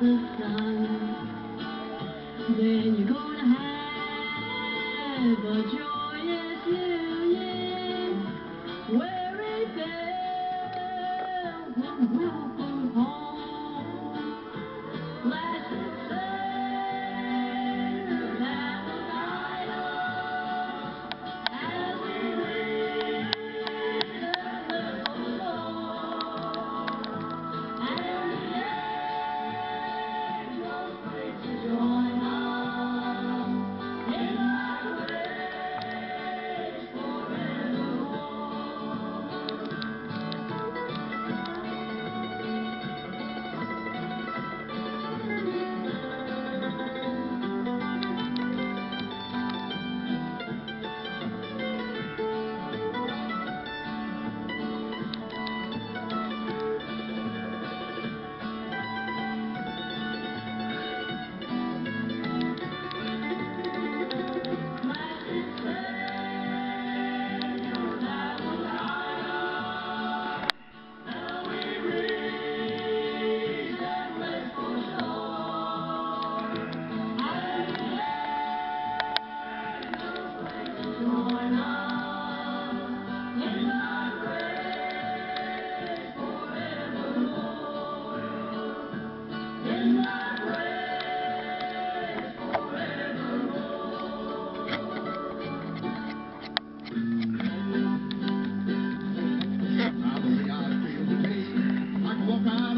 the then you're gonna have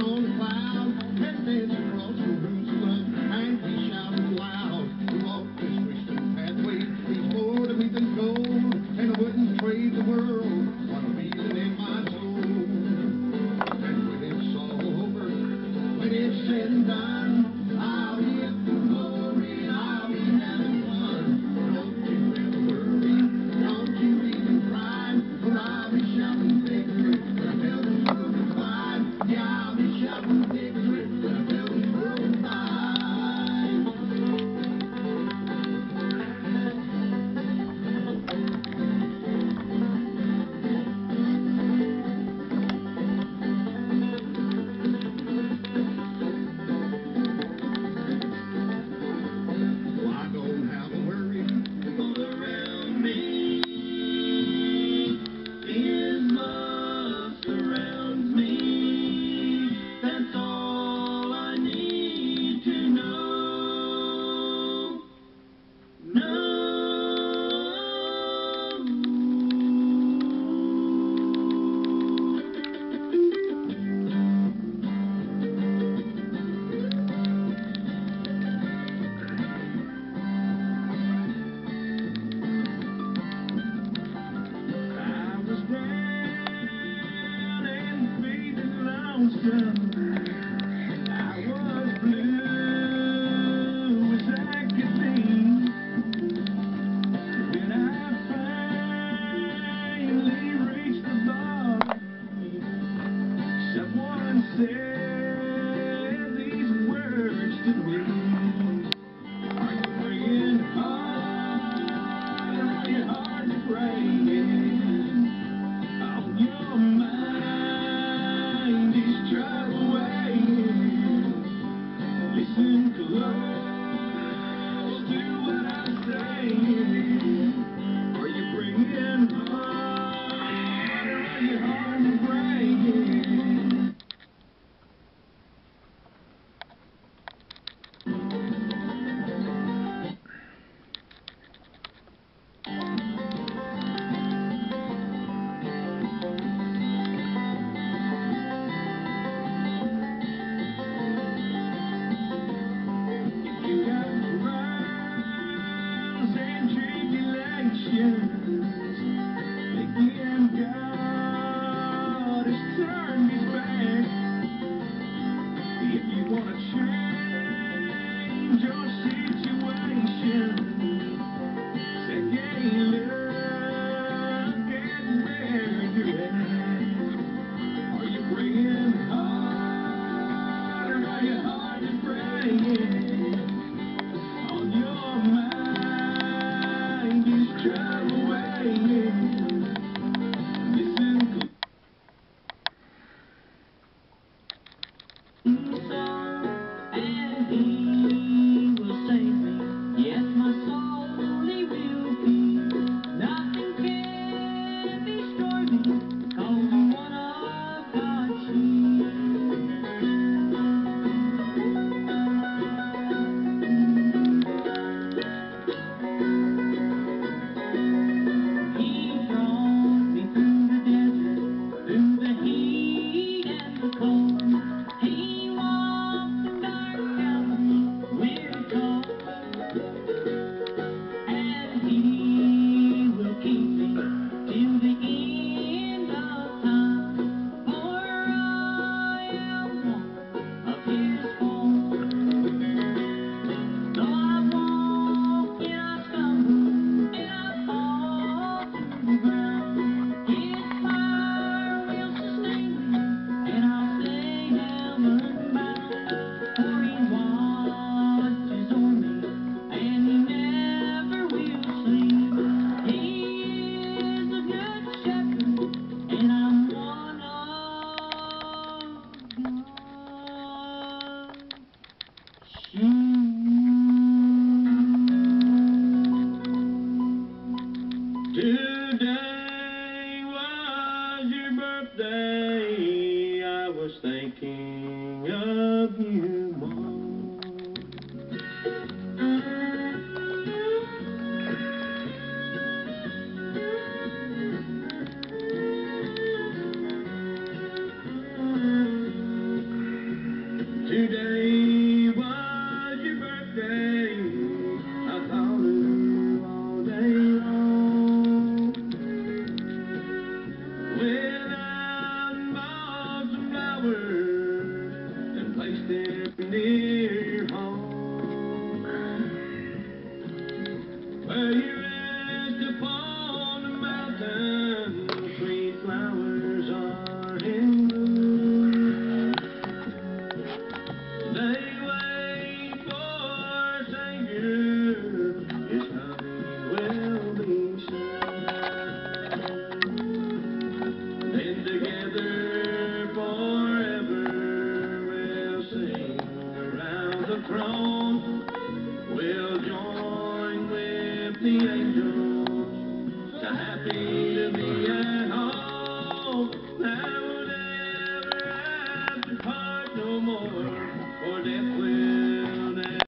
on and dance across Jerusalem and be shouting sin.